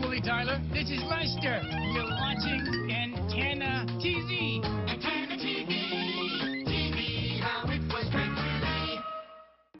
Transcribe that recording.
Wooly Tyler. This is Lester.